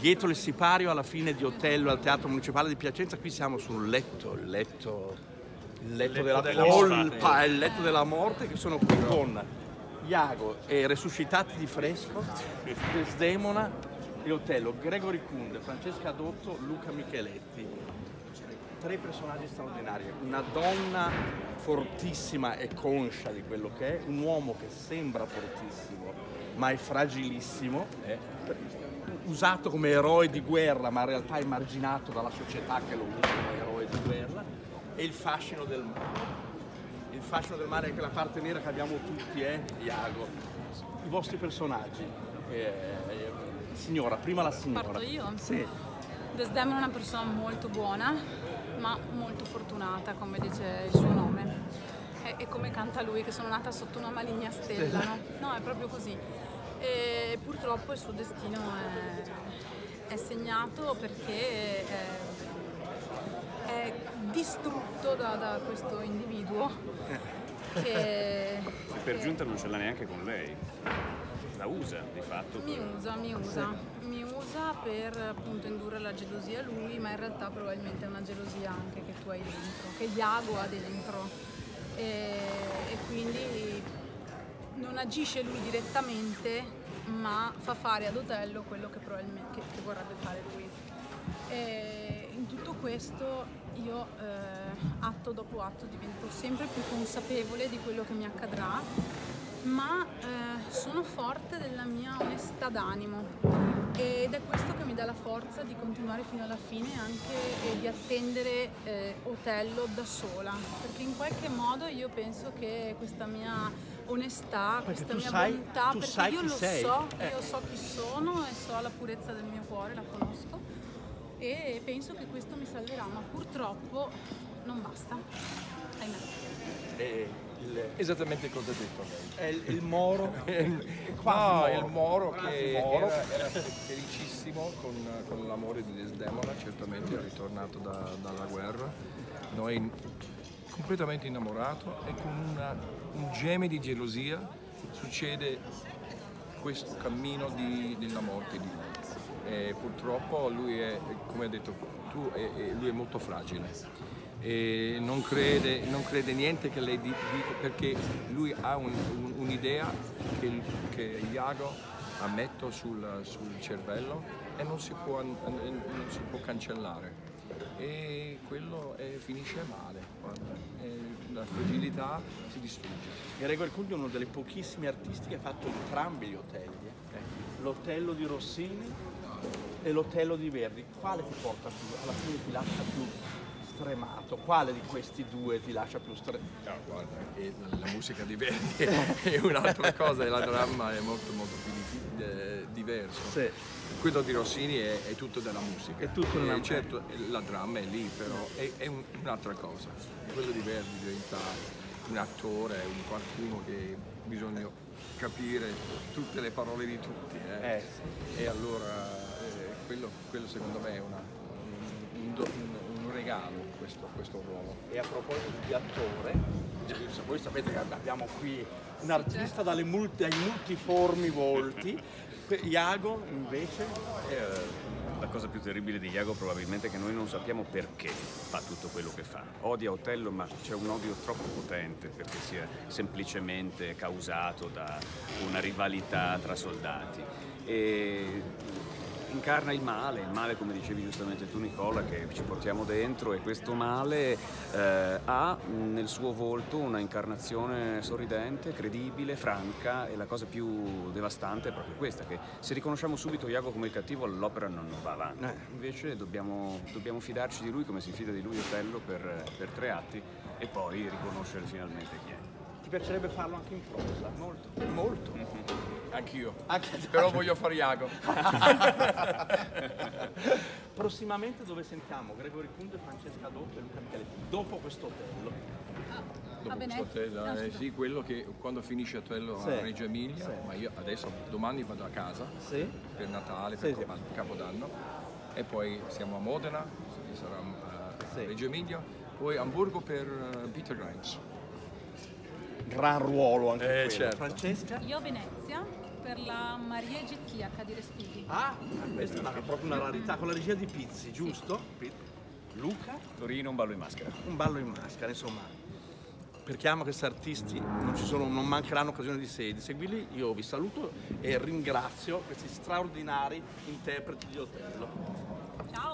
dietro il sipario alla fine di Otello al Teatro Municipale di Piacenza, qui siamo sul letto, il letto, il letto, della, della colpa, il letto della morte, che sono qui con Iago e resuscitati di fresco, Desdemona e Otello, Gregory Kunde, Francesca Dotto, Luca Micheletti. Tre personaggi straordinari, una donna fortissima e conscia di quello che è, un uomo che sembra fortissimo ma è fragilissimo, usato come eroe di guerra ma in realtà emarginato dalla società che lo usa come eroe di guerra, e il fascino del mare. Il fascino del mare è quella parte nera che abbiamo tutti, eh, Iago. I vostri personaggi. Eh, eh, signora, prima la signora. Parto io? Sì. Desdemona è una persona molto buona, ma molto fortunata, come dice il suo nome. E, e come canta lui, che sono nata sotto una maligna stella, no? No, è proprio così. E purtroppo il suo destino è, è segnato perché è, è distrutto da, da questo individuo che, E per che- giunta non ce l'ha neanche con lei. La usa di fatto. Mi usa, mi usa, mi usa per appunto indurre la gelosia a lui, ma in realtà probabilmente è una gelosia anche che tu hai dentro, che Iago ha dentro. E, e quindi non agisce lui direttamente, ma fa fare ad Otello quello che probabilmente che, che vorrebbe fare lui. E in tutto questo io eh, atto dopo atto divento sempre più consapevole di quello che mi accadrà, ma eh, sono forte della mia onestà d'animo ed è questo che mi dà la forza di continuare fino alla fine anche e di attendere eh, Otello da sola, perché in qualche modo io penso che questa mia onestà, Perché questa mia sai- bontà, tu perché sai io chi lo sei. so, Eh. io so chi sono e so la purezza del mio cuore, la conosco e penso che questo mi salverà, ma purtroppo non basta. Ahimè. E il, Esattamente cosa ha detto lei. è il, il Moro. No, il Moro Quasi che Moro. Era, era felicissimo con, con l'amore di Desdemona, certamente è ritornato da- dalla guerra. Noi completamente innamorato e con una- un geme di gelosia succede questo cammino di- della morte di lui. E purtroppo lui è, come hai detto tu, è- è- lui è molto fragile e non crede, non crede niente che lei di- dica perché lui ha un- un- un'idea che, che Iago ha messo sul, sul cervello e non si può, non si può cancellare e quello eh, finisce male. E la fragilità si distrugge. Gregor Kunde è uno dei pochissimi artisti che ha fatto entrambi gli otelli. eh. L'Otello di Rossini e l'Otello di Verdi. Quale ti porta più? Alla fine ti lascia più stremato? Quale di questi due ti lascia più stremato? No, guarda, e la, musica di Verdi è un'altra cosa e la dramma è molto molto più di- eh, diverso. Sì. Quello di Rossini è, è tutto della musica. È tutto della E musica. Certo, la dramma è lì, però è, è un- un'altra cosa. Quello di Verdi diventa un attore, un qualcuno che bisogna capire tutte le parole di tutti. eh. Eh, E allora eh, quello, quello secondo me è una- un, un- un regalo questo, questo ruolo. E a proposito di attore, voi sapete che abbiamo qui un artista dalle multi- dai multiformi volti. Iago invece Eh, La cosa più terribile di Iago probabilmente è che noi non sappiamo perché fa tutto quello che fa. Odia Otello, ma c'è un odio troppo potente perché sia semplicemente causato da una rivalità tra soldati. E incarna il male, il male come dicevi giustamente tu Nicola, che ci portiamo dentro e questo male eh, ha nel suo volto una incarnazione sorridente, credibile, franca e la cosa più devastante è proprio questa, che se riconosciamo subito Iago come il cattivo l'opera non, non va avanti. Eh. Invece dobbiamo, dobbiamo fidarci di lui come si fida di lui Otello per, per tre atti e poi riconoscere finalmente chi è. Ti piacerebbe farlo anche in prosa? Molto. Molto. Anch'io. Anche a te. Però voglio fare Iago. Prossimamente dove sentiamo Gregory Kunde, Francesca Dotto e Luca Micheletti? Dopo questo hotel. Dopo questo hotel, eh, sì. quello che quando finisce Otello Sì, a Reggio Emilia, sì. ma io adesso domani vado a casa Sì. per Natale, per Capodanno e poi siamo a Modena, sarà a Sì. Reggio Emilia, poi Hamburgo per eh, Peter Grimes. Gran ruolo anche Eh, certo. Francesca? Io a Venezia per la Maria Egiziaca di Respighi. Ah, questa è una- proprio una rarità, con la regia di Pizzi, giusto? Pi- Luca? Torino, un ballo in maschera. Un ballo in maschera, insomma. Per chi ama questi artisti non, ci sono, non mancheranno occasioni di, se- di seguirli. Io vi saluto e ringrazio questi straordinari interpreti di Otello. Ciao!